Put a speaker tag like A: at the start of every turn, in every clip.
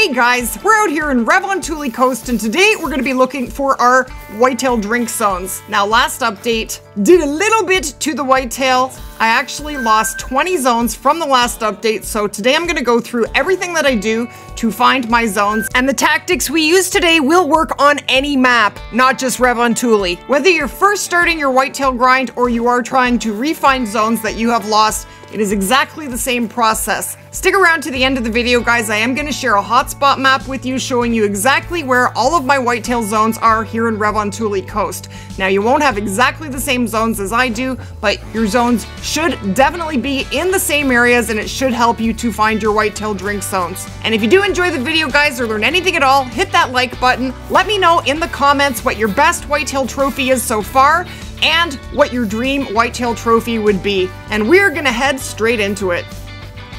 A: Hey guys, we're out here in Revontuli Coast and today we're going to be looking for our whitetail drink zones. Now last update, did a little bit to the whitetail. I actually lost 20 zones from the last update, so today I'm going to go through everything that I do to find my zones. And the tactics we use today will work on any map, not just Revontuli. Whether you're first starting your whitetail grind or you are trying to refine zones that you have lost, it is exactly the same process. Stick around to the end of the video, guys. I am going to share a hotspot map with you showing you exactly where all of my whitetail zones are here in Revontuli Coast. Now, you won't have exactly the same zones as I do, but your zones should definitely be in the same areas and it should help you to find your whitetail drink zones. And if you do enjoy the video, guys, or learn anything at all, hit that like button. Let me know in the comments what your best whitetail trophy is so far and what your dream whitetail trophy would be. And we're gonna head straight into it.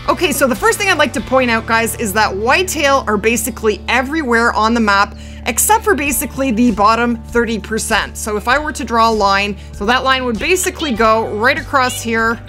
A: Okay, so the first thing I'd like to point out, guys, is that whitetail are basically everywhere on the map, except for basically the bottom 30%. So if I were to draw a line, so that line would basically go right across here,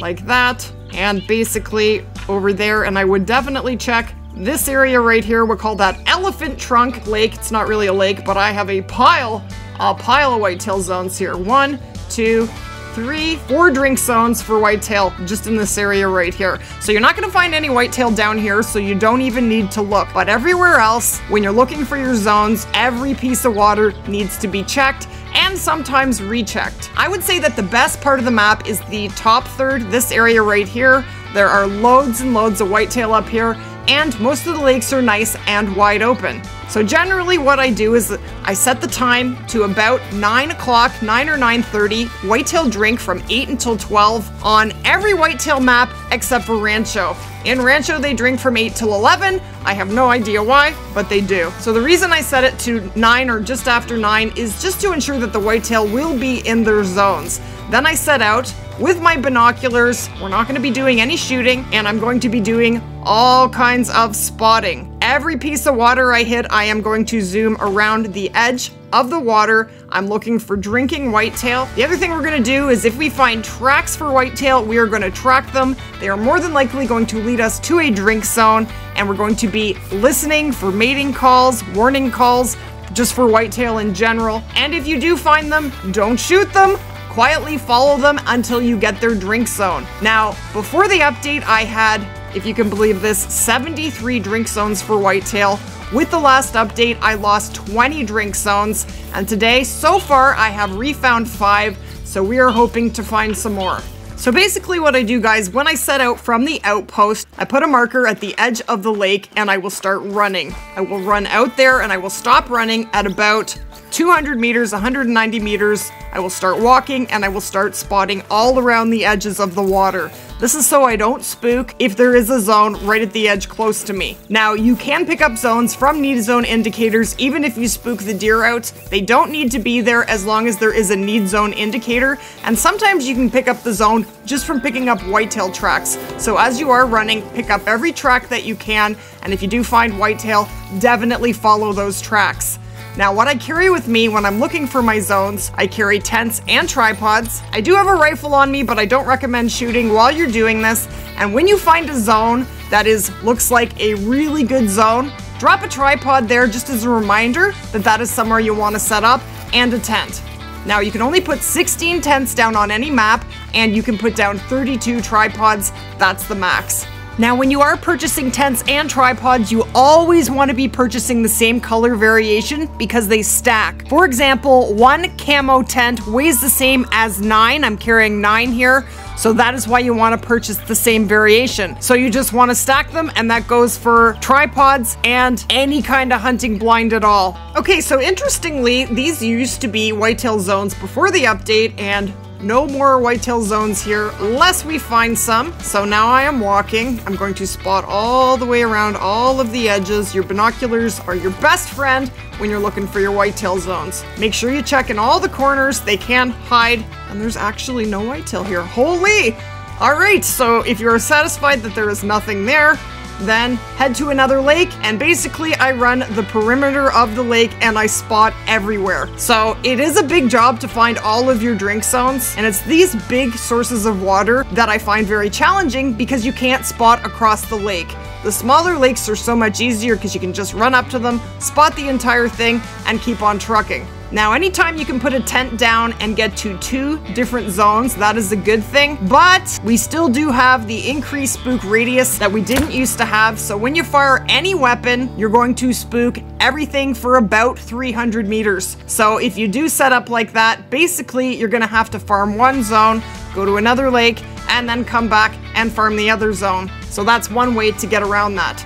A: like that, and basically over there, and I would definitely check this area right here, we'll call that Elephant Trunk Lake. It's not really a lake, but I have a pile a pile of whitetail zones here. One, two, three, four drink zones for whitetail just in this area right here. So you're not gonna find any whitetail down here, so you don't even need to look. But everywhere else, when you're looking for your zones, every piece of water needs to be checked and sometimes rechecked. I would say that the best part of the map is the top third, this area right here. There are loads and loads of whitetail up here, and most of the lakes are nice and wide open. So generally what I do is I set the time to about 9 o'clock, 9 or 9.30, whitetail drink from 8 until 12 on every whitetail map except for Rancho. In Rancho they drink from 8 till 11, I have no idea why, but they do. So the reason I set it to 9 or just after 9 is just to ensure that the whitetail will be in their zones. Then I set out with my binoculars. We're not going to be doing any shooting, and I'm going to be doing all kinds of spotting. Every piece of water I hit, I am going to zoom around the edge of the water. I'm looking for drinking whitetail. The other thing we're gonna do is if we find tracks for whitetail, we are gonna track them. They are more than likely going to lead us to a drink zone, and we're going to be listening for mating calls, warning calls, just for whitetail in general. And if you do find them, don't shoot them. Quietly follow them until you get their drink zone. Now, before the update, I had, if you can believe this, 73 drink zones for whitetail. With the last update, I lost 20 drink zones, and today, so far, I have refound five, so we are hoping to find some more. So basically what I do guys, when I set out from the outpost, I put a marker at the edge of the lake and I will start running. I will run out there and I will stop running at about 200 meters, 190 meters, I will start walking and I will start spotting all around the edges of the water. This is so I don't spook if there is a zone right at the edge close to me. Now, you can pick up zones from need zone indicators even if you spook the deer out. They don't need to be there as long as there is a need zone indicator, and sometimes you can pick up the zone just from picking up whitetail tracks. So as you are running, pick up every track that you can, and if you do find whitetail, definitely follow those tracks. Now what I carry with me when I'm looking for my zones, I carry tents and tripods. I do have a rifle on me, but I don't recommend shooting while you're doing this. And when you find a zone that is looks like a really good zone, drop a tripod there just as a reminder that that is somewhere you want to set up and a tent. Now you can only put 16 tents down on any map and you can put down 32 tripods, that's the max. Now, when you are purchasing tents and tripods, you always want to be purchasing the same color variation because they stack. For example, one camo tent weighs the same as nine. I'm carrying nine here. So that is why you want to purchase the same variation. So you just want to stack them and that goes for tripods and any kind of hunting blind at all. Okay, so interestingly, these used to be whitetail zones before the update and no more whitetail zones here, unless we find some. So now I am walking. I'm going to spot all the way around all of the edges. Your binoculars are your best friend when you're looking for your whitetail zones. Make sure you check in all the corners. They can hide, and there's actually no whitetail here. Holy! All right, so if you're satisfied that there is nothing there, then head to another lake, and basically I run the perimeter of the lake and I spot everywhere. So it is a big job to find all of your drink zones, and it's these big sources of water that I find very challenging because you can't spot across the lake. The smaller lakes are so much easier because you can just run up to them, spot the entire thing, and keep on trucking. Now, anytime you can put a tent down and get to two different zones, that is a good thing. But we still do have the increased spook radius that we didn't used to have. So when you fire any weapon, you're going to spook everything for about 300 meters. So if you do set up like that, basically you're gonna have to farm one zone, go to another lake, and then come back and farm the other zone. So that's one way to get around that.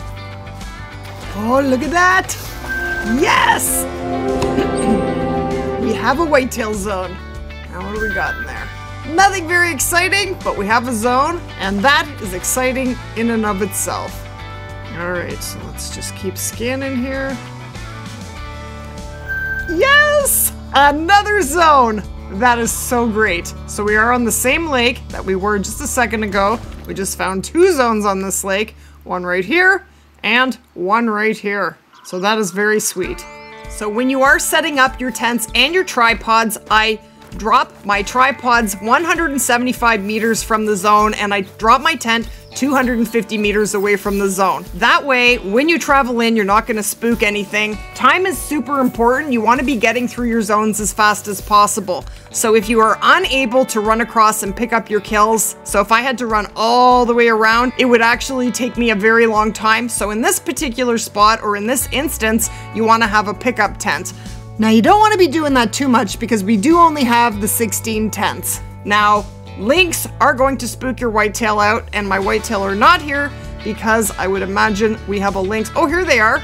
A: Oh, look at that! Yes! Have a whitetail zone. Now what do we got in there? Nothing very exciting, but we have a zone, and that is exciting in and of itself. Alright, so let's just keep scanning here. Yes! Another zone! That is so great. So we are on the same lake that we were just a second ago. We just found two zones on this lake. One right here and one right here. So that is very sweet. So when you are setting up your tents and your tripods, I drop my tripods 175 meters from the zone and I drop my tent 250 meters away from the zone. That way, when you travel in, you're not gonna spook anything. Time is super important. You wanna be getting through your zones as fast as possible. So if you are unable to run across and pick up your kills, so if I had to run all the way around, it would actually take me a very long time. So in this particular spot, or in this instance, you wanna have a pickup tent. Now you don't wanna be doing that too much because we do only have the 16 tents. Now, Lynx are going to spook your whitetail out, and my whitetail are not here because I would imagine we have a lynx. Oh, here they are.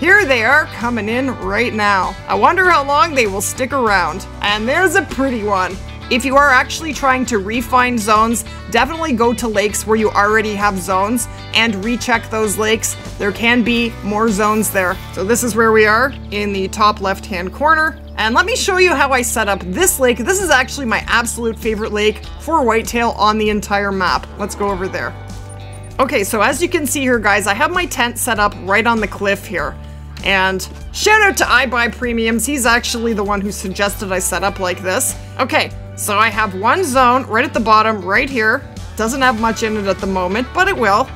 A: Here they are coming in right now. I wonder how long they will stick around. And there's a pretty one. If you are actually trying to refine zones, definitely go to lakes where you already have zones and recheck those lakes. There can be more zones there. So this is where we are in the top left hand corner. And let me show you how I set up this lake. This is actually my absolute favorite lake for whitetail on the entire map. Let's go over there. Okay, so as you can see here, guys, I have my tent set up right on the cliff here. And shout out to iBuy Premiums. He's actually the one who suggested I set up like this. Okay, so I have one zone right at the bottom, right here. Doesn't have much in it at the moment, but it will.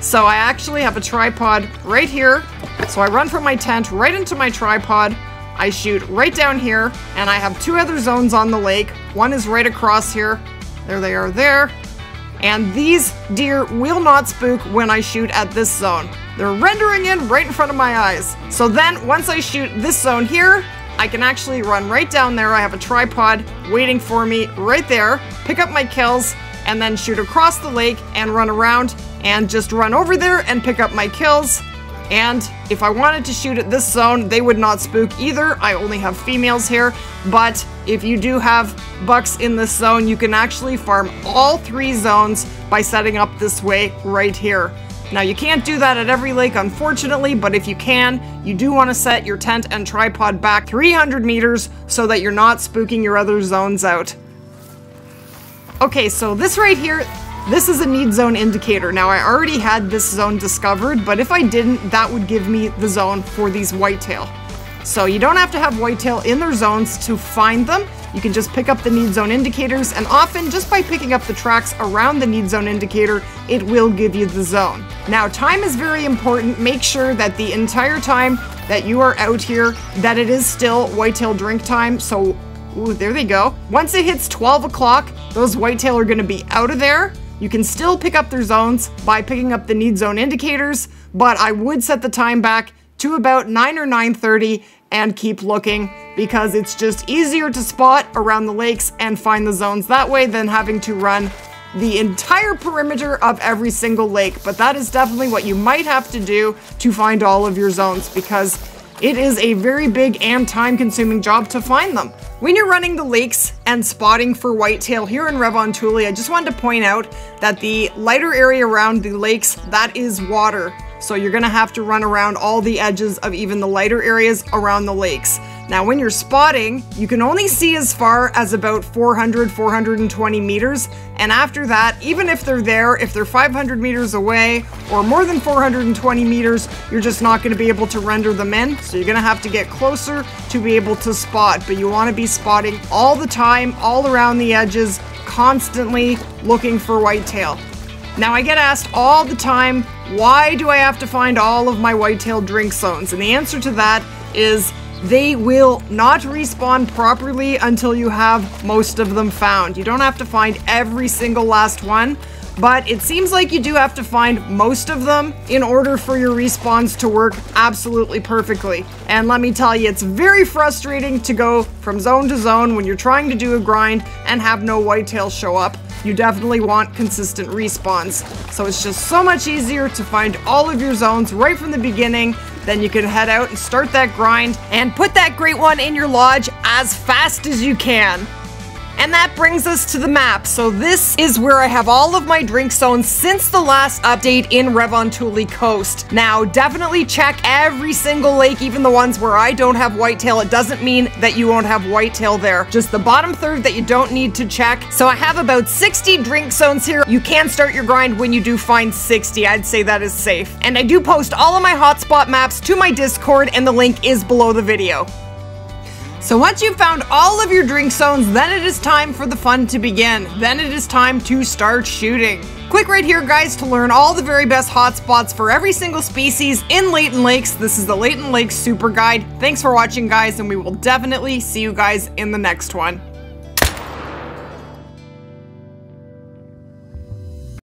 A: So I actually have a tripod right here. So I run from my tent right into my tripod. I shoot right down here, and I have two other zones on the lake. One is right across here. There they are there. And these deer will not spook when I shoot at this zone. They're rendering in right in front of my eyes. So then, once I shoot this zone here, I can actually run right down there. I have a tripod waiting for me right there, pick up my kills, and then shoot across the lake and run around and just run over there and pick up my kills and if I wanted to shoot at this zone, they would not spook either. I only have females here. But if you do have bucks in this zone, you can actually farm all three zones by setting up this way right here. Now you can't do that at every lake unfortunately, but if you can, you do want to set your tent and tripod back 300 meters so that you're not spooking your other zones out. Okay, so this right here, this is a need zone indicator. Now, I already had this zone discovered, but if I didn't, that would give me the zone for these whitetail. So you don't have to have whitetail in their zones to find them. You can just pick up the need zone indicators, and often just by picking up the tracks around the need zone indicator, it will give you the zone. Now, time is very important. Make sure that the entire time that you are out here, that it is still whitetail drink time. So, ooh, there they go. Once it hits 12 o'clock, those whitetail are gonna be out of there. You can still pick up their zones by picking up the need zone indicators, but I would set the time back to about 9 or 9.30 and keep looking because it's just easier to spot around the lakes and find the zones that way than having to run the entire perimeter of every single lake. But that is definitely what you might have to do to find all of your zones because it is a very big and time consuming job to find them. When you're running the lakes and spotting for whitetail here in Revontuli, I just wanted to point out that the lighter area around the lakes, that is water. So you're gonna have to run around all the edges of even the lighter areas around the lakes. Now, when you're spotting, you can only see as far as about 400, 420 meters. And after that, even if they're there, if they're 500 meters away or more than 420 meters, you're just not going to be able to render them in. So you're going to have to get closer to be able to spot. But you want to be spotting all the time, all around the edges, constantly looking for whitetail. Now, I get asked all the time why do I have to find all of my whitetail drink zones? And the answer to that is they will not respawn properly until you have most of them found. You don't have to find every single last one, but it seems like you do have to find most of them in order for your respawns to work absolutely perfectly. And let me tell you, it's very frustrating to go from zone to zone when you're trying to do a grind and have no whitetail show up. You definitely want consistent respawns. So it's just so much easier to find all of your zones right from the beginning then you can head out and start that grind and put that great one in your lodge as fast as you can. And that brings us to the map. So this is where I have all of my drink zones since the last update in Revontuli Coast. Now, definitely check every single lake, even the ones where I don't have whitetail. It doesn't mean that you won't have whitetail there. Just the bottom third that you don't need to check. So I have about 60 drink zones here. You can start your grind when you do find 60. I'd say that is safe. And I do post all of my hotspot maps to my Discord and the link is below the video. So once you've found all of your drink zones, then it is time for the fun to begin. Then it is time to start shooting. Click right here, guys, to learn all the very best hotspots for every single species in Layton Lakes. This is the Layton Lakes Super Guide. Thanks for watching, guys, and we will definitely see you guys in the next one.